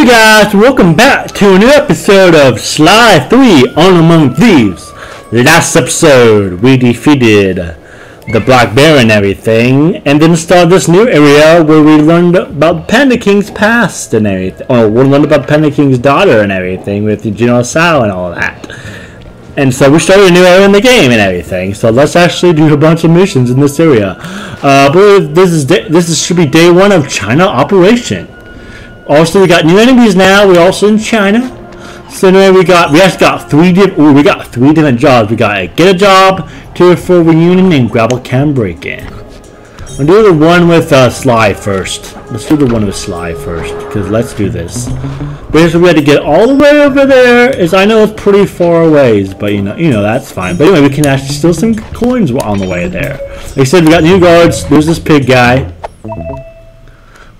Hey guys, welcome back to a new episode of Sly 3 Honor Among Thieves. Last episode, we defeated the Black Bear and everything, and then started this new area where we learned about Panda King's past and everything. Oh, we learned about Panda King's daughter and everything with General Tsao and all that. And so we started a new area in the game and everything. So let's actually do a bunch of missions in this area. Uh, I believe this is this is, should be day one of China operation. Also, we got new enemies now. We're also in China. So anyway, we got we actually got three different. We got three different jobs. We got a get a job, tearful reunion, and grapple cam break in. I'll do the one with uh, Sly first. Let's do the one with Sly first, because let's do this. Basically, we had to get all the way over there. I know it's pretty far away, but you know, you know that's fine. But anyway, we can actually steal some coins on the way there. Like I said, we got new guards. There's this pig guy.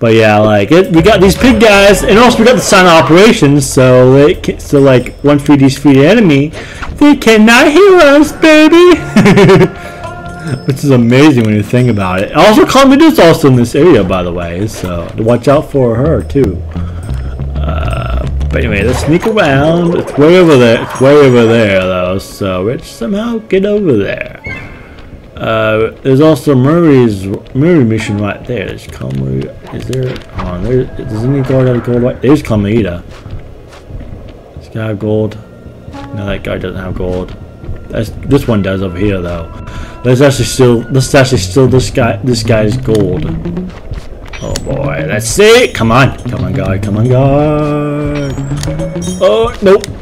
But yeah, like it, we got these pig guys, and also we got the silent operations. So it so like once we defeat the enemy, they cannot hear us, baby. Which is amazing when you think about it. Also, is also in this area, by the way, so watch out for her too. Uh, but anyway, let's sneak around. It's way over there. It's way over there, though. So let's somehow get over there. Uh, there's also Murray's Murray mission right there. There's Kamui. Is there? Oh, there. Does any guard have gold? Right? There's Kamida. This guy have gold. No, that guy doesn't have gold. That's, this one does over here though. Let's actually still. Let's actually steal this guy. This guy's gold. Oh boy, let's see. Come on, come on, guy. Come on, guy. Oh nope.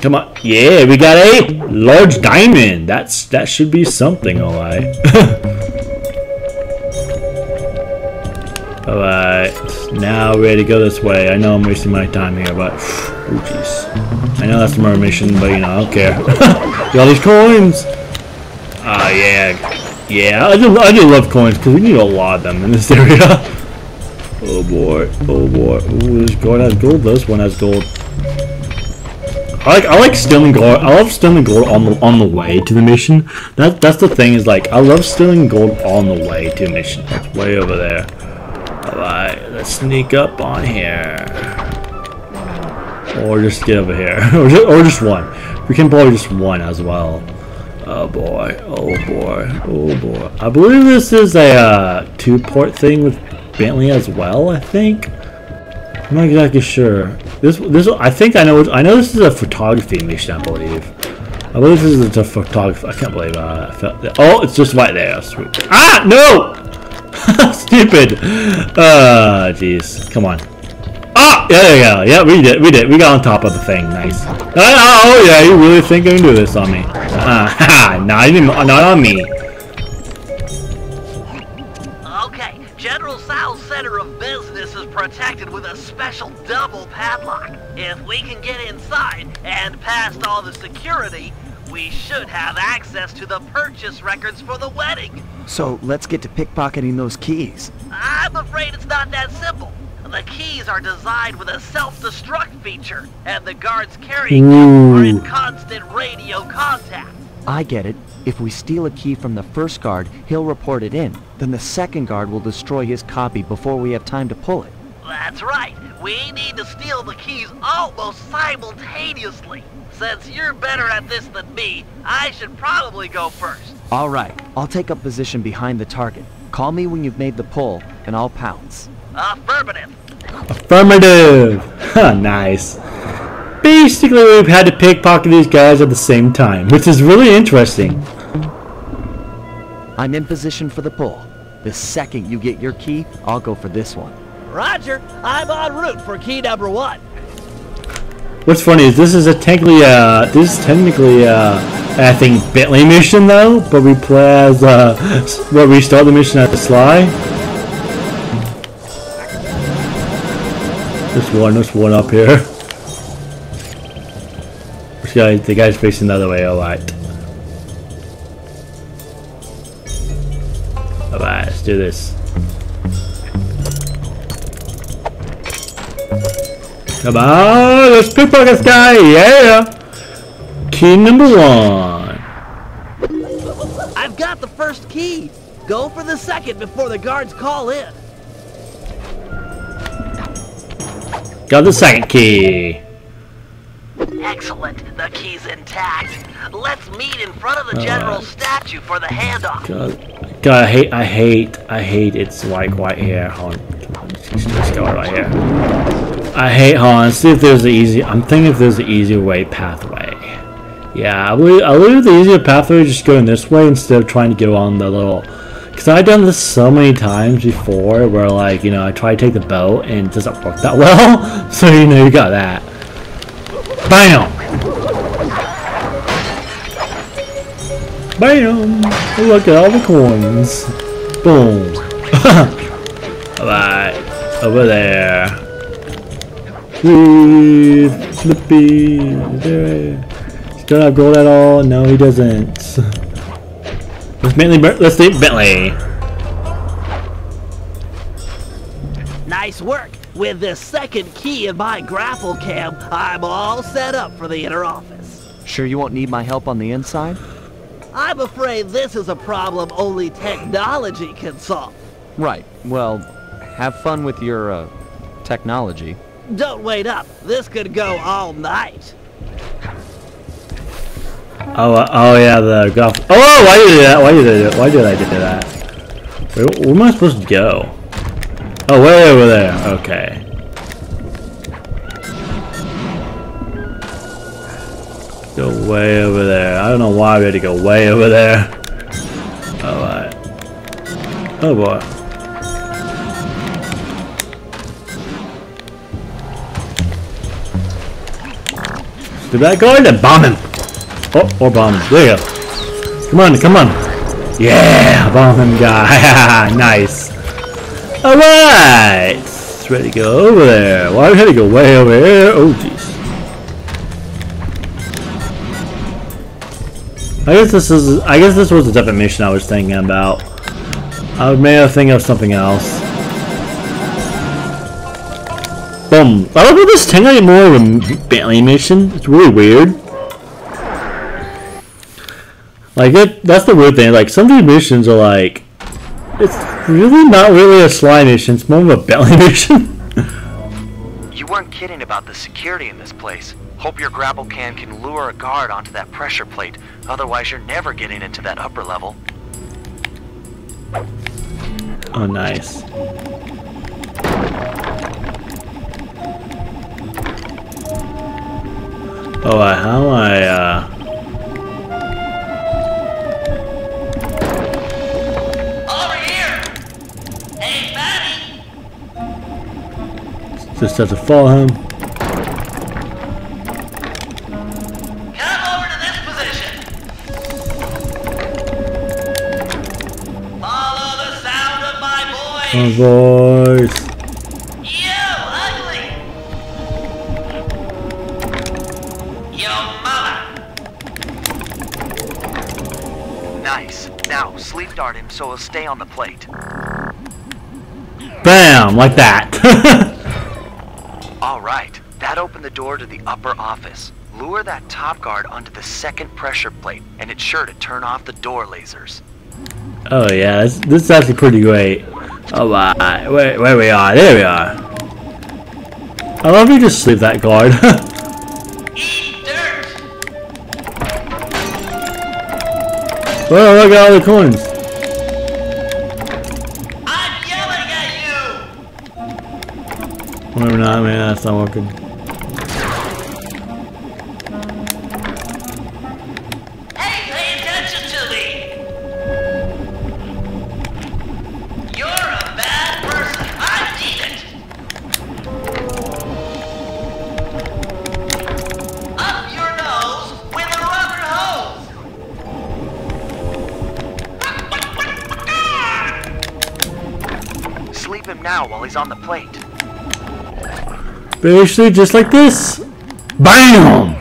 Come on. Yeah, we got a large diamond. That's that should be something, alright. alright. Now we're ready to go this way. I know I'm wasting my time here, but oh jeez. I know that's the Murray mission, but you know, I don't care. got all these coins. Ah, uh, yeah. Yeah, I do, I do love coins because we need a lot of them in this area. oh boy, oh boy. Ooh, this one has gold, this one has gold. I like I like stealing gold. I love stealing gold on the on the way to the mission. That that's the thing is like I love stealing gold on the way to a mission. That's way over there. All right, let's sneak up on here, or just get over here, or just, or just one. We can probably just one as well. Oh boy, oh boy, oh boy. I believe this is a uh, two-port thing with Bentley as well. I think. I'm not exactly sure. This, this, I think I know. I know this is a photography mission. I believe. I believe this is a photography. I can't believe uh, I felt that. Oh, it's just right there. Sweet. Ah, no! Stupid. Uh, jeez. Come on. Ah, yeah, you go. Yeah, we did. We did. We got on top of the thing. Nice. Uh, oh, yeah. You really think you can do this on me? Uh, not even. Not on me. Protected with a special double padlock. If we can get inside and past all the security, we should have access to the purchase records for the wedding. So let's get to pickpocketing those keys. I'm afraid it's not that simple. The keys are designed with a self-destruct feature, and the guards carrying them are in hmm. constant radio contact. I get it. If we steal a key from the first guard, he'll report it in. Then the second guard will destroy his copy before we have time to pull it. That's right. We need to steal the keys almost simultaneously. Since you're better at this than me, I should probably go first. All right. I'll take up position behind the target. Call me when you've made the pull, and I'll pounce. Affirmative. Affirmative. nice. Basically, we've had to pickpocket these guys at the same time, which is really interesting. I'm in position for the pull. The second you get your key, I'll go for this one. Roger, I'm en route for key number one. What's funny is this is a technically uh this is technically uh I think Bentley mission though, but we play as uh what we start the mission as Sly. There's one, there's one up here. This guy the guy's facing the other way, alright. Let's do this. Come on, let's pickpocket this guy, yeah! Key number one. I've got the first key. Go for the second before the guards call in. Got the second key. Excellent. The key's intact. Let's meet in front of the general's statue for the handoff. God, God, I hate, I hate, I hate. It's like right here. Hold. Let's go right here. I hate. Hold see if there's an easy. I'm thinking if there's an easier way pathway. Yeah, I believe, I believe the easier pathway is just going this way instead of trying to go on the little. Because I've done this so many times before, where like you know I try to take the boat and it doesn't work that well. so you know you got that. Bam! Bam! Look at all the coins. Boom. Alright. Over there. Whee! Flippy. There. Still have gold at all? No, he doesn't. Let's Bentley. Let's take Bentley. Nice work. With this second key in my grapple cam, I'm all set up for the inner office. Sure you won't need my help on the inside? I'm afraid this is a problem only technology can solve. Right. Well, have fun with your, uh, technology. Don't wait up. This could go all night. Oh, uh, oh yeah, the golf. Oh, why did you do that? Why did I do? Why did I do that? Where, where am I supposed to go? Oh, way over there. Okay. Go way over there. I don't know why we had to go way over there. Alright. Oh boy. Did that go in and bomb him? Oh, or bomb him. There you go. Come on, come on. Yeah, bomb him guy. nice. Alright! Ready to go over there. Why well, we had to go way over here? Oh, jeez. I guess this is. I guess this was the mission I was thinking about. I may have think of something else. Boom. I don't know this thing anymore of a Bentley mission. It's really weird. Like it. That's the weird thing. Like some of these missions are like. It's really not really a Sly mission. It's more of a Bentley mission. you weren't kidding about the security in this place. Hope your grapple cam can lure a guard onto that pressure plate. Otherwise, you're never getting into that upper level. Oh, nice. Oh, uh, how I, uh... Over here. Hey, buddy. Just have to follow him. My voice. You ugly. Nice. Now, sleep dart him so he'll stay on the plate. Bam! Like that. Alright, that opened the door to the upper office. Lure that top guard onto the second pressure plate, and it's sure to turn off the door lasers. Oh yeah, this, this is actually pretty great. Alright, where, where we are, there we are. I love you just sleep that guard. Eat dirt. well, look at all the coins. I'm yelling at you. Whatever not, man, that's not working. On the plate. Basically, just like this. BAM!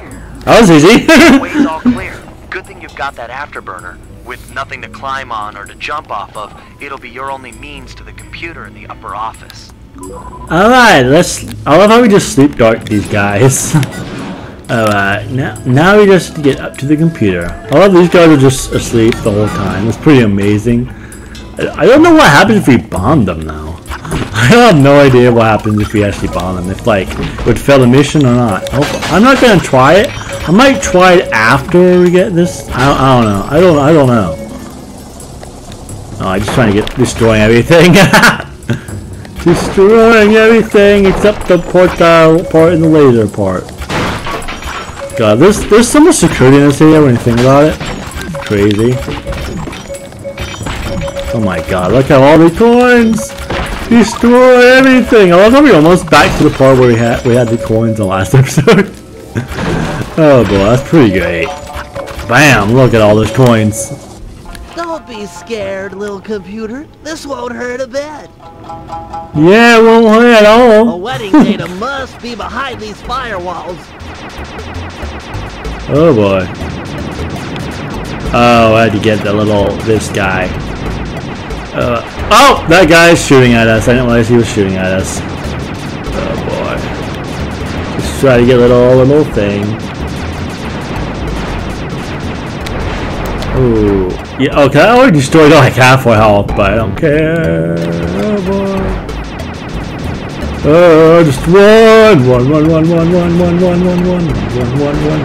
That was easy. Way's all clear. Good thing you've got that afterburner. With nothing to climb on or to jump off of, it'll be your only means to the computer in the upper office. Alright, let's... I love how we just sleep dart these guys. Alright, now, now we just get up to the computer. I love these guys are just asleep the whole time. It's pretty amazing. I don't know what happens if we bomb them, though. I have no idea what happens if we actually bomb them. If like would fail the mission or not. Oh, I'm not gonna try it. I might try it after we get this. I, I don't know. I don't. I don't know. Oh, I'm just trying to get destroying everything. destroying everything except the portal part and the laser part. God, there's there's so much security in this area when you think about it. Crazy. Oh my god, look at all the coins! Destroy everything! I love how we almost back to the part where we had we had the coins in the last episode. oh boy, that's pretty great. Bam! Look at all those coins. Don't be scared, little computer. This won't hurt a bit. Yeah, it won't hurt at A all. wedding data must be behind these firewalls. Oh boy. Oh, I had to get the little this guy. Uh, oh, that guy's shooting at us. I didn't realize he was shooting at us. Oh boy. Just try to get a little little thing. Ooh. Yeah, okay, I already destroyed like half my health, but I don't care. Oh boy. Oh, just one, one, one, one, one, one, one, one, one, one, one, one, one.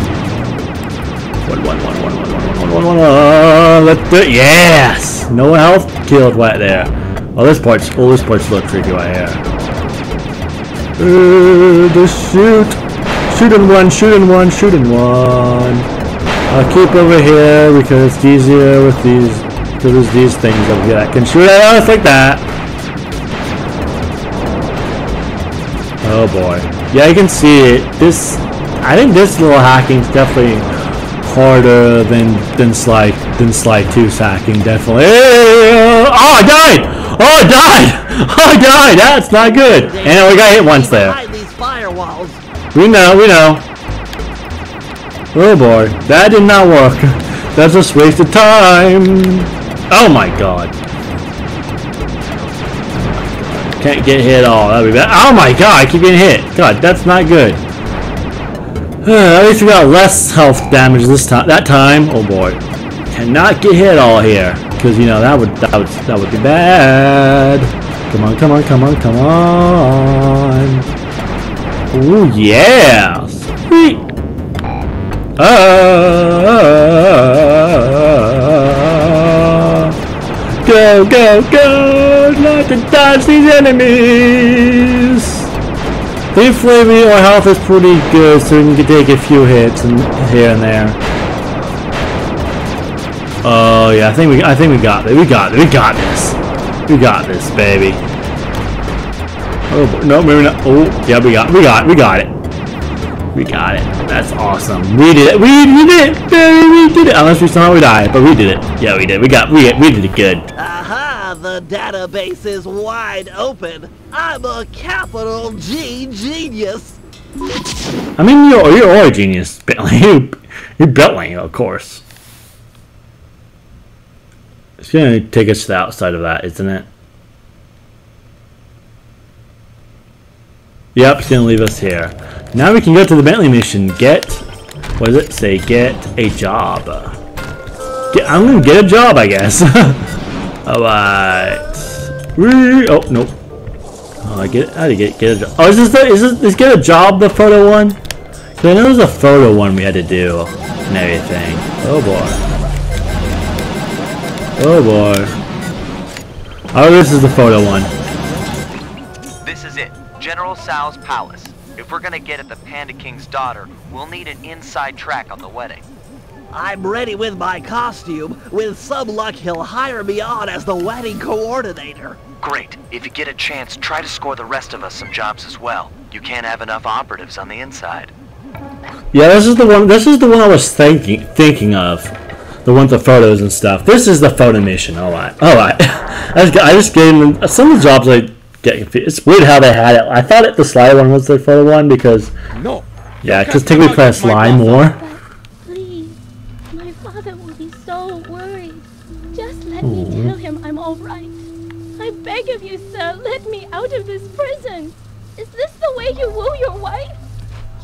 One, one, one, one, one, one, one, one, one, uh, let's do it. Yes! No health killed right there. Oh, this part's, oh, this part's look tricky right here. Uh, just shoot. Shoot in one, shoot in one, shoot in one. I'll keep over here because it's easier with these, because these things over here I can shoot at us like that. Oh boy. Yeah, you can see it. This, I think this little hacking is definitely harder than than slide than slide two sacking Definitely. Oh, I died! Oh, I died! Oh, I died! That's not good. And we got hit once there. We know, we know. Oh boy, that did not work. That's just wasted time. Oh my god. Can't get hit at all. That'd be bad. Oh my god, I keep getting hit. God, that's not good. At least we got less health damage this time. That time, oh boy, cannot get hit all here because you know that would that would that would be bad. Come on, come on, come on, come on. Ooh yeah, sweet. Ah, go, go, go! Not to dodge these enemies. Thankfully, our health is pretty good, so we can take a few hits and here and there. Oh yeah, I think we, I think we got it. We got it. We got this. We got this, baby. Oh no, maybe not. Oh yeah, we got, we got, we got it. We got it. That's awesome. We did it. We did it. Baby, We did it. Unless we somehow we died, but we did it. Yeah, we did. We got. We we did it good. Aha! The database is wide open. I'm a capital G genius. I mean, you're you're a genius, Bentley. You, you're Bentley, of course. It's gonna take us to the outside of that, isn't it? Yep, it's gonna leave us here. Now we can go to the Bentley mission. Get, what does it say? Get a job. Get, I'm gonna get a job, I guess. Alright. Whee- Oh, nope. Oh, I get, how do you get, get a job? Oh, is this the, is this, is get a job the photo one? 'Cause I know there's a photo one we had to do and everything. Oh boy. Oh boy. Oh, this is the photo one. This is it, General Tsao's palace. If we're gonna get at the Panda King's daughter, we'll need an inside track on the wedding. I'm ready with my costume. With some luck, he'll hire me on as the wedding coordinator. Great. If you get a chance, try to score the rest of us some jobs as well. You can't have enough operatives on the inside. Yeah, this is the one. This is the one I was thinking thinking of. The one with the photos and stuff. This is the photo mission. All right, all right. I just, I just gave them some of the jobs. I get confused. It's weird how they had it. I thought it the slide one was the photo one because No. yeah, because typically play a slide more. Of this prison. Is this the way you woo your wife?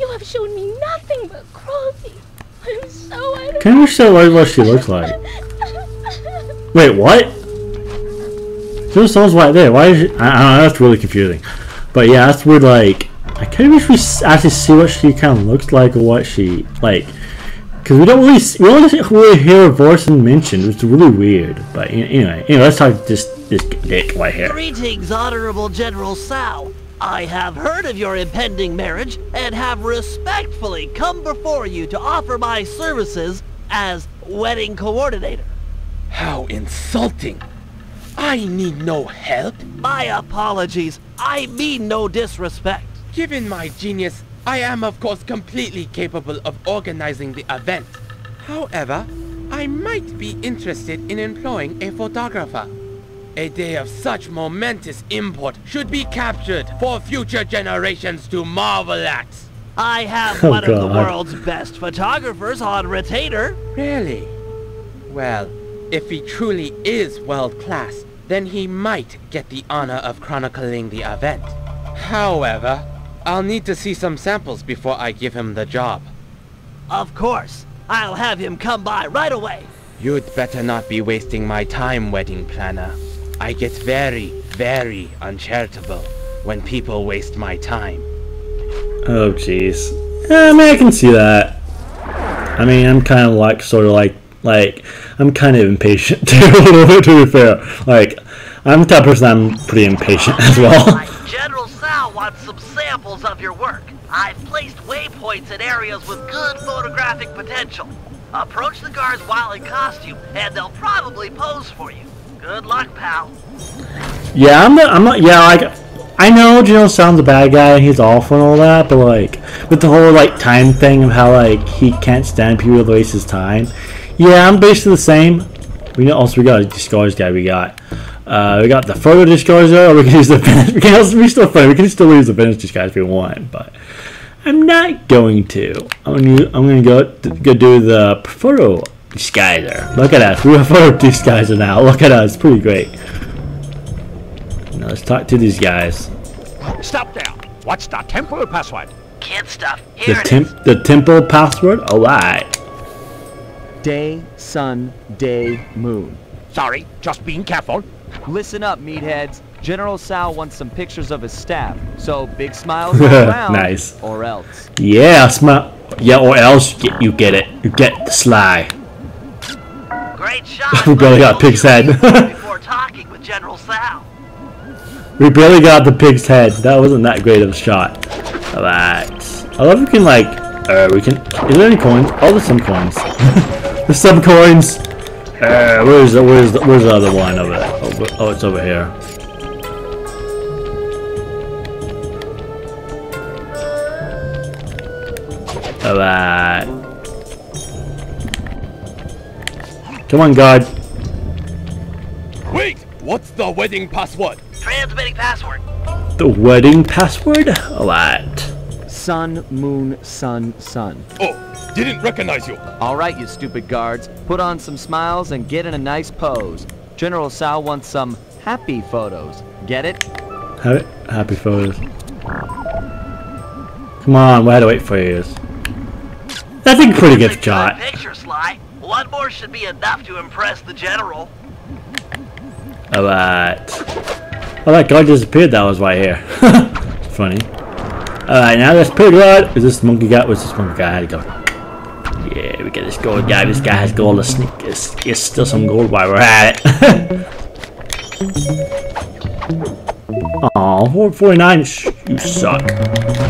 You have shown me nothing but cruelty. I'm so out Can you show what what she looks like? Wait, what? General Tsao's right there. Why is she, I, I don't know. That's really confusing. But yeah, that's weird. Like, I kind of wish we actually see what she kind of looks like or what she like. Because we don't really, s- we only really hear her voice and mentioned, which is really weird. But anyway, anyway, let's talk this this dick right here. Greetings, Honorable General Tsao. I have heard of your impending marriage and have respectfully come before you to offer my services as wedding coordinator. How insulting! I need no help. My apologies. I mean no disrespect. Given my genius, I am of course completely capable of organizing the event. However, I might be interested in employing a photographer. A day of such momentous import should be captured for future generations to marvel at. I have Oh, one of the world's best photographers on retainer. Really? Well, if he truly is world class, then he might get the honor of chronicling the event. However, I'll need to see some samples before I give him the job. Of course. I'll have him come by right away. You'd better not be wasting my time, wedding planner. I get very, very uncharitable when people waste my time. Oh jeez. Yeah, I mean, I can see that. I mean, I'm kind of like, sort of like, like, I'm kind of impatient too, a little bit, to be fair. Like, I'm the type of person I'm pretty impatient as well. My General Tsao wants some samples of your work. I've placed waypoints in areas with good photographic potential. Approach the guards while in costume, and they'll probably pose for you. Good luck, pal. Yeah, I'm not, I'm not, yeah, like, I know General sounds a bad guy and he's awful and all that, but like, with the whole, like, time thing of how, like, he can't stand people to waste his time. Yeah, I'm basically the same. We know, also, we got a disguise guy we got. Uh, we got the photo disguiser, or we can use the finish, we can also, we still fun, we can still use the finish disguise if we want, but I'm not going to. I'm gonna, I'm gonna go, go do the photo disguiser. Look at us, we have a photo disguiser now, look at us, pretty great. Now let's talk to these guys. Stop there. What's the temple password? Kid stuff. The Here it is. temp, the temple password. All right. Day, sun, day, moon. Sorry, just being careful. Listen up, meatheads. General Tsao wants some pictures of his staff, so big smiles around. Nice. Or else. Yeah, smart. Yeah, or else you get, you get it. You get the sly. Great shot. We barely got but pig's head. before talking with General Tsao. We barely got the pig's head. That wasn't that great of a shot. All right. I love we can like. Uh, we can. Is there any coins? Oh, there's some coins. there's some coins. Uh, where's the where's the where's the other one over there? Oh, oh, it's over here. All right. Come on, guard. Wait! What's the wedding password? Transmitting password. The wedding password? Alright. Sun, moon, sun, sun. Oh, didn't recognize you. All right, you stupid guards. Put on some smiles and get in a nice pose. General Tsao wants some happy photos. Get it? Ha- Happy photos. Come on, we had to wait for years. That's a pretty It's a good shot. picture, Sly. One more should be enough to impress the General. Alright. Oh, that guy disappeared that was right here. Funny. Alright, now this pig rod. Is this monkey guy? What's this monkey guy? How'd he go? Yeah, we get this gold guy. This guy has gold. Let's sneak. It's, it's still some gold while we're at it. Aw, 449. Sh- You suck.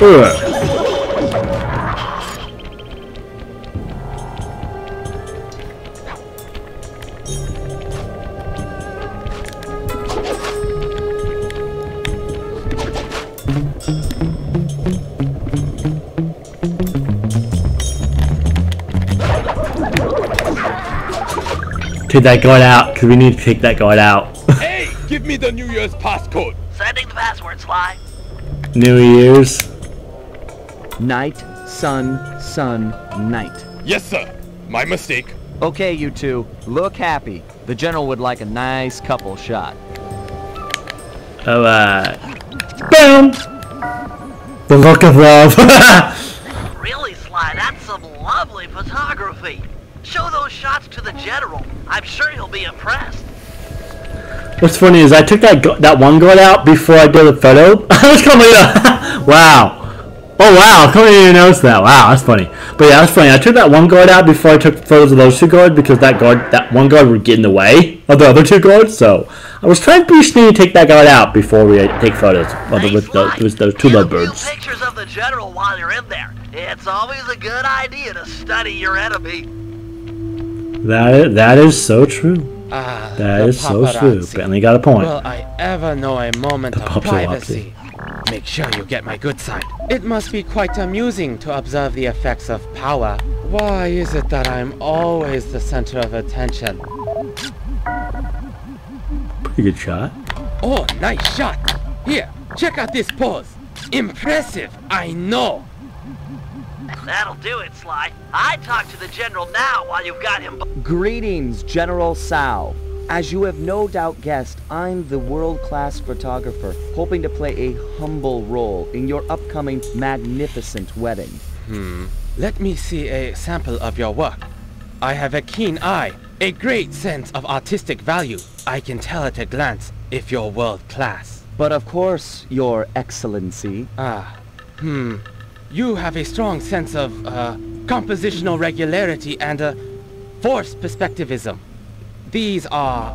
Ugh. Take that guy out, because we need to take that guy out. Hey, give me the New Year's passcode. Sending the password, Sly. New Year's. Night, sun, sun, night. Yes, sir. My mistake. Okay, you two, look happy. The general would like a nice couple shot. Alright. Boom! The look of love. Really, Sly, that's some lovely photography. Show those shots to the General. I'm sure he'll be impressed. What's funny is I took that that one guard out before I did the photo. I was coming wow. Oh wow, I couldn't even notice that. Wow, that's funny. But yeah, that's funny. I took that one guard out before I took photos of those two guards because that guard, that one guard would get in the way of the other two guards. So I was trying to be sneaky to take that guard out before we uh, take photos of the, with those, with those two lovebirds. pictures of the general while you're in there. It's always a good idea to study your enemy. That is, that is so true. Ah, That is so true. paparazzi. Bentley got a point. Will I ever know a moment The of privacy? Make sure you get my good side. It must be quite amusing to observe the effects of power. Why is it that I'm always the center of attention? Pretty good shot. Oh, nice shot. Here, check out this pose. Impressive, I know. That'll do it, Sly. I talk to the general now while you've got him. Greetings, General Tsao. As you have no doubt guessed, I'm the world-class photographer, hoping to play a humble role in your upcoming magnificent wedding. Hmm. Let me see a sample of your work. I have a keen eye, a great sense of artistic value. I can tell at a glance if you're world class. But of course, Your Excellency, Ah, hmm. You have a strong sense of, uh, compositional regularity and, a force perspectivism. These are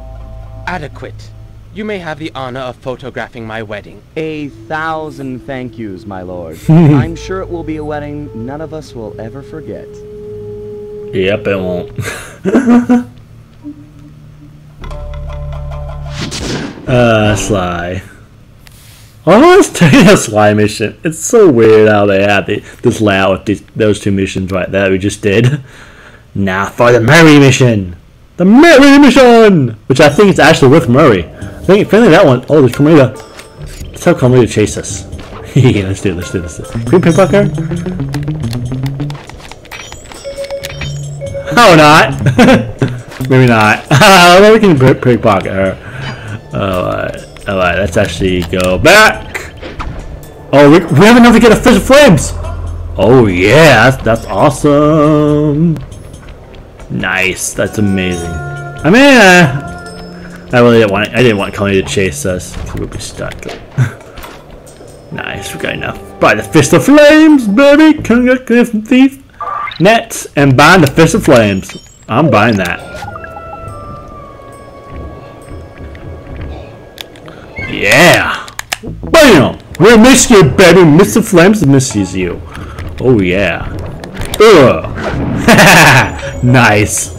adequate. You may have the honor of photographing my wedding. a thousand thank yous, my lord. I'm sure it will be a wedding none of us will ever forget. Yep, it won't. uh, Sly. Oh, it's taking a Sly mission. It's so weird how they have the, this layout with these, those two missions right there we just did. Now for the Murray mission! The Murray mission! Which I think is actually with Murray. I think, finally that one. Oh, there's Carmelita. Let's have Carmelita chase us. yeah, let's do it, let's do this. Green pickpocket? Oh, not. Maybe not. Although we can pickpocket her. Alright. Alright, let's actually go back. Oh, we, we have enough to get a Fist of Flames! Oh, yeah. That's, that's awesome. Nice. That's amazing. I mean, uh, I really didn't want I didn't want Connie to chase us. We'd be stuck. nice. We got enough. Buy the Fist of Flames, baby! Come get thief nets and bind the Fist of Flames. I'm buying that. Yeah! Bam! We miss you, baby! Mr. Flames misses you. Oh, yeah. Ugh! nice!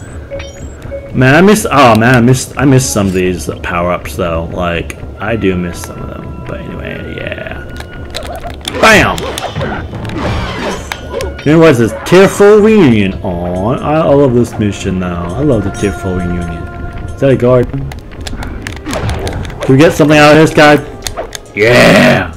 Man, I miss. Oh man, I miss. I miss some of these power ups though. Like I do miss some of them. But anyway, yeah. Bam! There was this tearful reunion. Oh, I, I love this mission now. I love the tearful reunion. Is that a guard? Do we get something out of this guy? Yeah!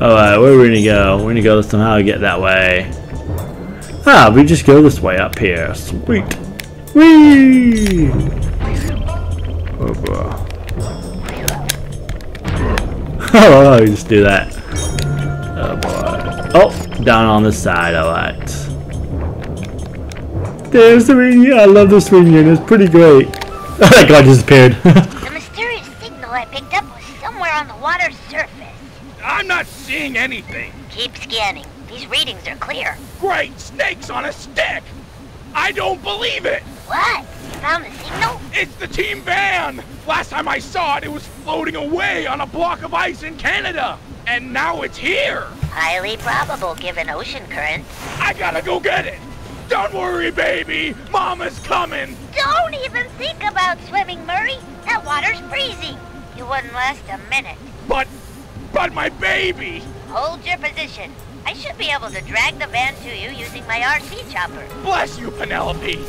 Alright, where are we gonna go? We're gonna go somehow get that way. Ah, we just go this way up here. Sweet. Whee! Oh, boy. oh, you just do that. Oh. Down on the side, alright. There's the reunion. I love this reunion. It's pretty great. Oh, that guy disappeared. The mysterious signal I picked up was somewhere on the water's surface. I'm not seeing anything. Keep scanning. These readings are clear. Great snakes on a stick. I don't believe it. What? You found the signal? It's the team van. Last time I saw it, it was floating away on a block of ice in Canada. And now it's here. Highly probable given ocean currents. I gotta go get it. Don't worry, baby. Mama's coming. Don't even think about swimming, Murray. That water's freezing. You wouldn't last a minute. But, but my baby. Hold your position. I should be able to drag the van to you using my RC chopper. Bless you, Penelope.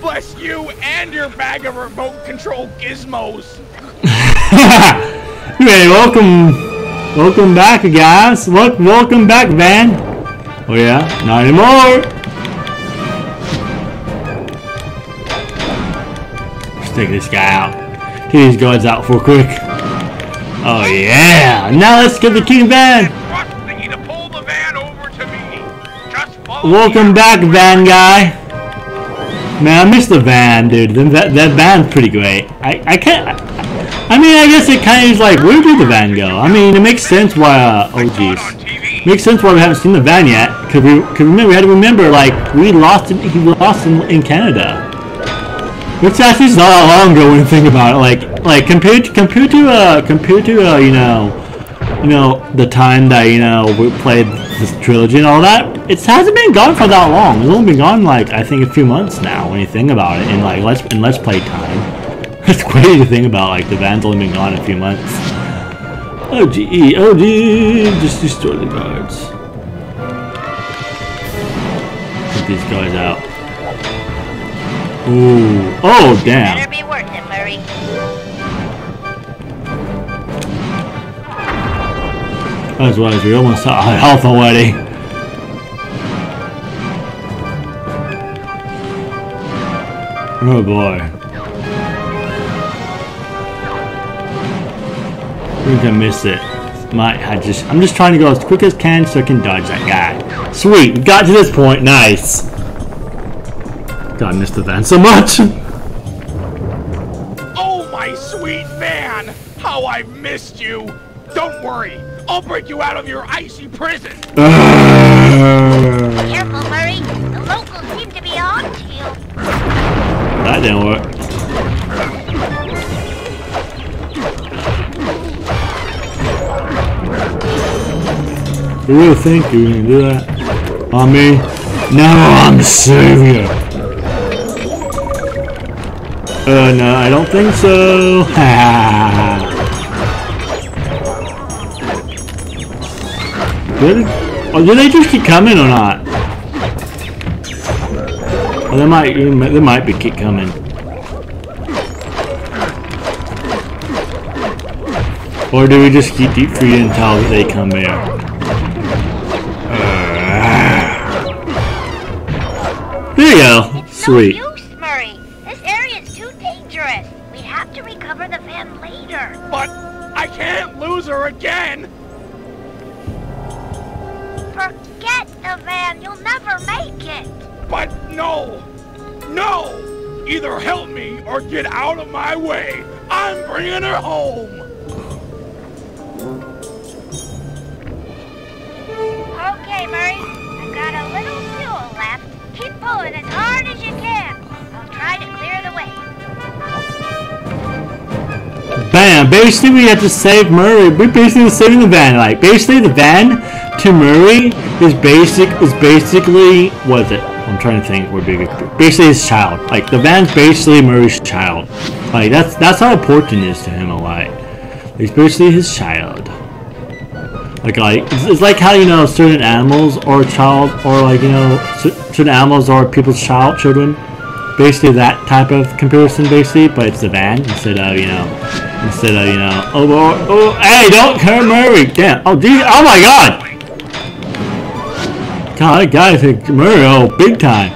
Bless you and your bag of remote control gizmos. Hey, welcome, Welcome back, guys. Look, welcome back, Van. Oh yeah, not anymore. Let's take this guy out. Get these guards out for quick. Oh yeah. Now let's get the King Van. Welcome back, Van guy. Man, I miss the van, dude. That that van's pretty great. I I can't. I mean, I guess it kind of is like, where did the van go? I mean, it makes sense why. Uh, oh, jeez. Makes sense why we haven't seen the van yet. Cause we, cause remember, we had to remember, like, we lost him. He lost him in Canada. Which actually is not that long ago when you think about it. Like, like compared to, compared to, uh, compared to, uh, you know, you know, the time that, you know, we played this trilogy and all that, it hasn't been gone for that long. It's only been gone, like, I think a few months now when you think about it in, like, let's, in Let's Play time. It's crazy to think about, like, the van's only been gone a few months. OGE, OG, just destroy the guards. Get these guys out. Ooh, oh, damn. Better be worth it, Murray. That's right, we almost saw health already. Oh boy. We I miss it. Might I just I'm just trying to go as quick as can so I can dodge that guy. Sweet, we got to this point, nice. God, I missed the van so much. Oh, my sweet van! How I've missed you! Don't worry, I'll break you out of your icy prison! Careful, Murray. The locals seem to be on to you. That didn't work. You really think you can do that? On me? No, I'm the savior. Uh, no, I don't think so. did, oh, did they just keep coming or not? Well, they might, they might be keep coming. Or do we just keep deep freezing until they come here? There you. Sweet. No use, Murray. This area's too dangerous. We have to recover the van later. But I can't lose her again! Forget the van. You'll never make it. But no! No! Either help me or get out of my way! I'm bringing her home! Basically, we have to save Murray. We're basically saving the van. Like, basically, the van to Murray is basic. Is basically what is it? I'm trying to think. What big? Basically, his child. Like, the van's basically Murray's child. Like, that's that's how important it is to him. A lot. It's basically his child. Like, like it's, it's like how you know certain animals are child, or like you know certain animals are people's child, children. Basically, that type of comparison, basically, but it's the van instead of you know, instead of you know, oh, oh, oh hey, don't hurt Murray, damn, oh, geez, oh my God, God, that guy thinks Murray, oh, big time.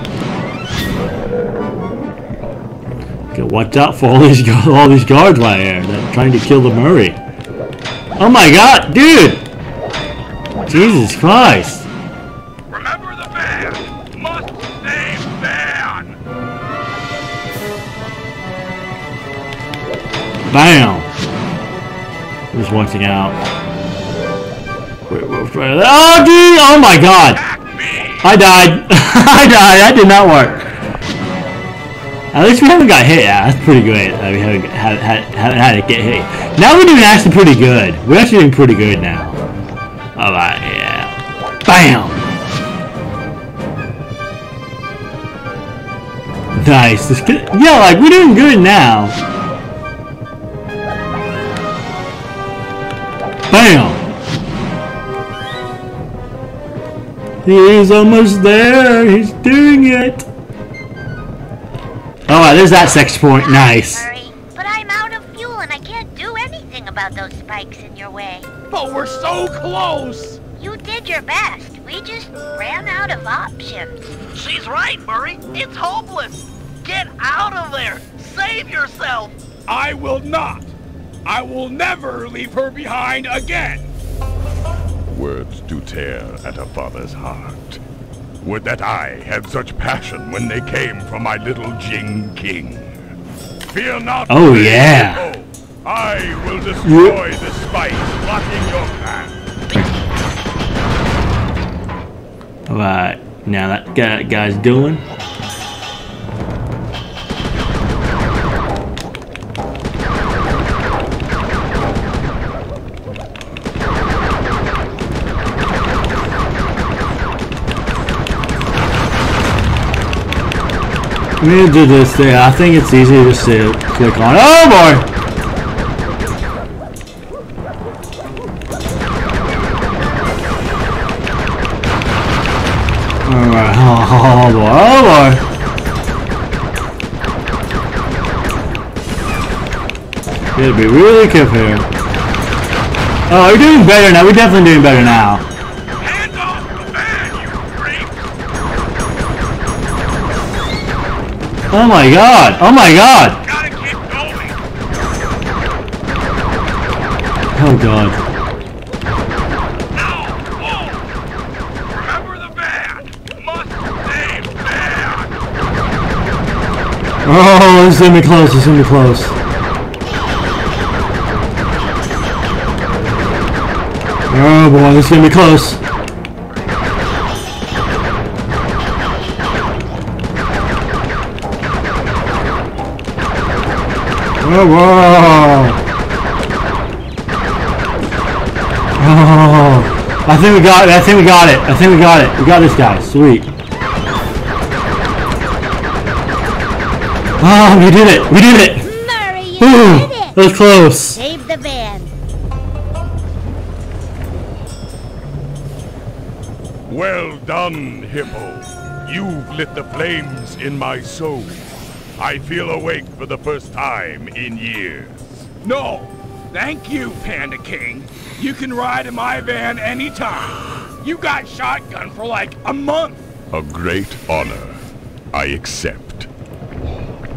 Okay, watch out for all these all these guards right here that trying to kill the Murray. Oh my God, dude. Jesus Christ! Bam! Just watching out. Oh, dude! Oh my God! I died. I died. That did not work. At least we haven't got hit. Yeah, that's pretty great. We haven't had, had, had to get hit. Now we're doing actually pretty good. We're actually doing pretty good now. All right, yeah. Bam. Nice. This kid, yeah, like we're doing good now. Bam. He's almost there. He's doing it. Oh, there's that sex point. Nice. Murray, but I'm out of fuel and I can't do anything about those spikes in your way. But we're so close! You did your best. We just ran out of options. She's right, Murray. It's hopeless. Get out of there. Save yourself. I will not! I will never leave her behind again! Words do tear at a father's heart. Would that I had such passion when they came from my little Jing King. Fear not. Oh, yeah. foe. I will destroy the spice blocking your path. Alright, now that guy, guy's doing. I'm gonna do this thing. I think it's easy just to click on. Oh boy! Alright, oh, oh boy, oh boy! You gotta be really careful here. Oh, we're doing better now. We're definitely doing better now. Oh my god! Oh my god! Oh god. Oh, this is gonna be close. This is gonna be close. Oh boy, this is gonna be close. Oh, whoa. Oh, I think we got it. I think we got it. I think we got it. We got this guy. Sweet. Oh, we did it. We did it. Murray, you Ooh, did that it! was close. Save the van. Well done, Hippo. You've lit the flames in my soul. I feel awake for the first time in years. No, thank you, Panda King. You can ride in my van anytime. You got shotgun for like a month. A great honor. I accept.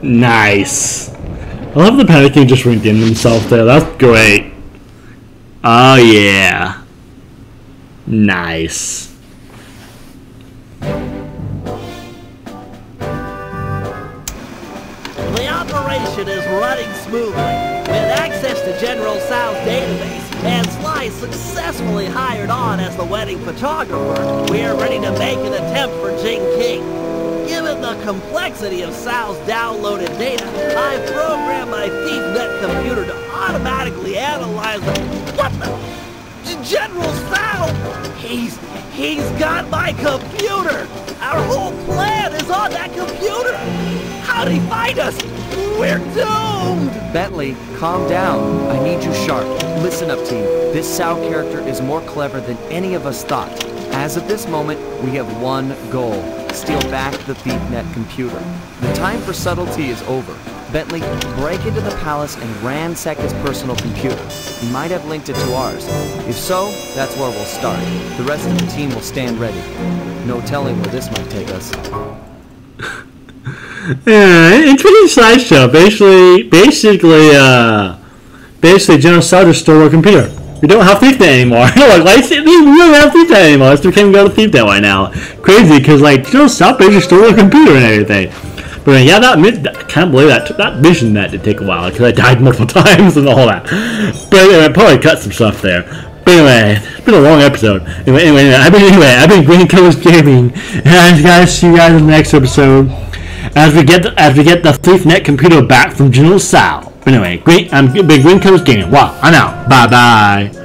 Nice. I love the Panda King just redeemed himself there. That's great. Oh yeah. Nice. Operation is running smoothly. With access to General Tsao's database and Sly successfully hired on as the wedding photographer, we are ready to make an attempt for Jing King. Given the complexity of Tsao's downloaded data, I've programmed my ThiefNet computer to automatically analyze the... What the... General Tsao! He's... he's got my computer! Our whole plan is on that computer! How'd he find us? We're doomed! Bentley, calm down. I need you sharp. Listen up, team. This Tsao character is more clever than any of us thought. As of this moment, we have one goal. Steal back the ThiefNet computer. The time for subtlety is over. Bentley, break into the palace and ransack his personal computer. He might have linked it to ours. If so, that's where we'll start. The rest of the team will stand ready. No telling where this might take us. Yeah, interesting slideshow. Basically, basically, uh, basically, General just stole our computer. We don't have ThiefNet anymore. like, it, we don't have ThiefNet anymore. It's can't go to ThiefNet right now. Crazy, because like General basically stole our computer and everything. But yeah, that I can't believe that that mission that did take a while because I died multiple times and all that. But anyway, I probably cut some stuff there. But anyway, it's been a long episode. Anyway, anyway, anyway I've been anyway, I've been Green Cobras Gaming, and guys, see you guys in the next episode as we get the, as we get the ThiefNet computer back from General Tsao. But anyway, great. I'm Big Green Cobras Gaming. Wow, I'm out. Bye bye.